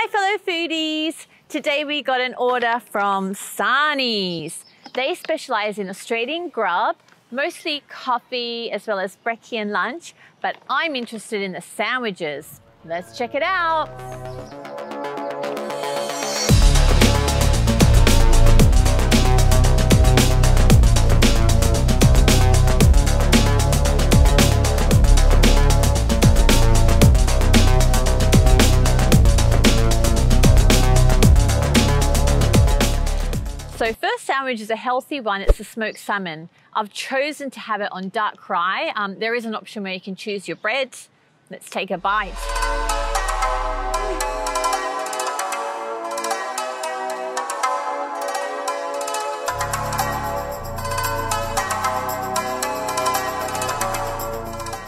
Hi, fellow foodies. Today we got an order from Sarnies. They specialize in Australian grub, mostly coffee as well as brekkie and lunch, but I'm interested in the sandwiches. Let's check it out. Sandwich is a healthy one. It's a smoked salmon. I've chosen to have it on dark rye. Um, there is an option where you can choose your bread. Let's take a bite.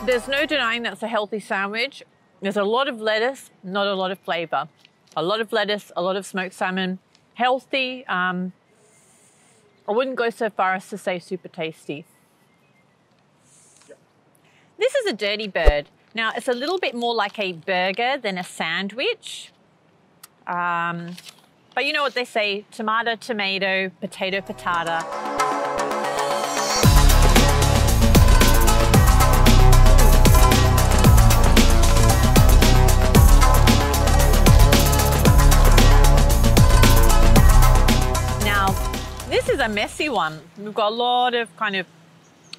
There's no denying that's a healthy sandwich. There's a lot of lettuce, not a lot of flavor. A lot of lettuce, a lot of smoked salmon, healthy, um, I wouldn't go so far as to say super tasty. This is a dirty bird. Now, it's a little bit more like a burger than a sandwich. Um, but you know what they say, tomato, tomato, potato, patata. This is a messy one. We've got a lot of kind of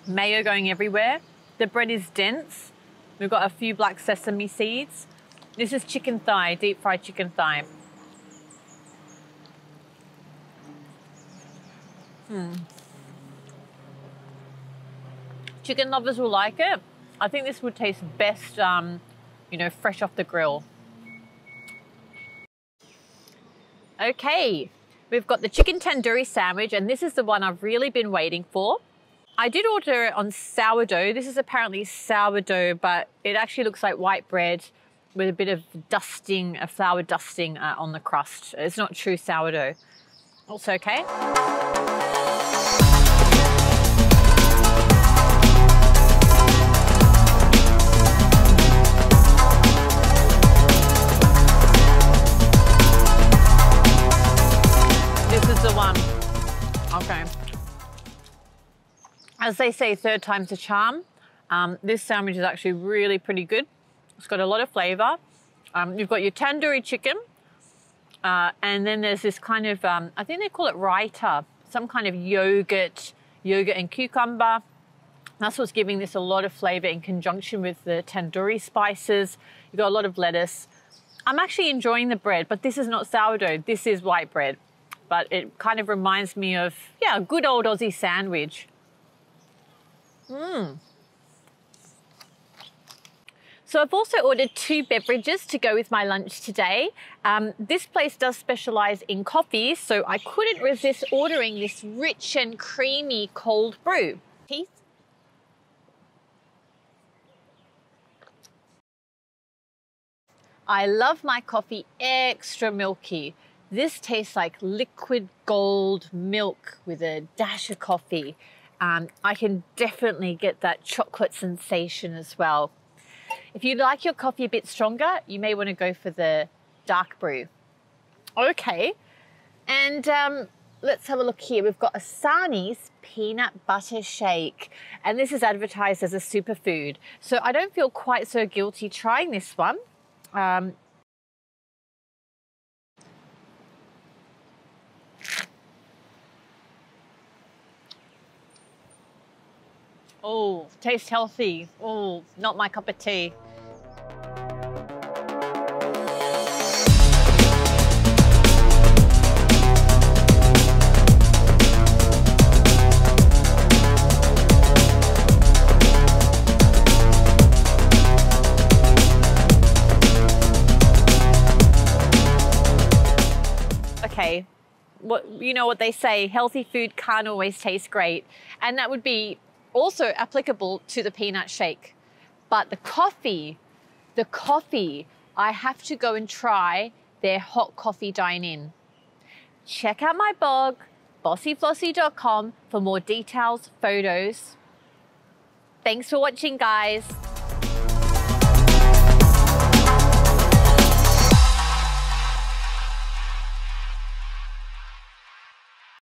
mayo going everywhere. The bread is dense. We've got a few black sesame seeds. This is chicken thigh, deep fried chicken thigh. Hmm. Chicken lovers will like it. I think this would taste best, um, you know, fresh off the grill. Okay, We've got the chicken tandoori sandwich, and this is the one I've really been waiting for. I did order it on sourdough. This is apparently sourdough, but it actually looks like white bread with a bit of dusting, a flour dusting uh, on the crust. It's not true sourdough. Also okay. Okay. As they say, third time's a charm. Um, this sandwich is actually really pretty good. It's got a lot of flavor. Um, you've got your tandoori chicken, uh, and then there's this kind of, um, I think they call it raita, some kind of yogurt, yogurt and cucumber. That's what's giving this a lot of flavor in conjunction with the tandoori spices. You've got a lot of lettuce. I'm actually enjoying the bread, but this is not sourdough. This is white bread but it kind of reminds me of, yeah, a good old Aussie sandwich. Mmm. So I've also ordered two beverages to go with my lunch today. Um, this place does specialize in coffees, so I couldn't resist ordering this rich and creamy cold brew. Keith? I love my coffee extra milky. This tastes like liquid gold milk with a dash of coffee. Um, I can definitely get that chocolate sensation as well. If you like your coffee a bit stronger, you may want to go for the dark brew. Okay, and um, let's have a look here. We've got a Sarnies peanut butter shake, and this is advertised as a superfood. So I don't feel quite so guilty trying this one. Um, Oh, tastes healthy. Oh, not my cup of tea. okay, what you know what they say, healthy food can't always taste great. And that would be also applicable to the peanut shake. But the coffee, the coffee, I have to go and try their hot coffee dine in. Check out my blog, bossyflossie.com, for more details, photos. Thanks for watching, guys.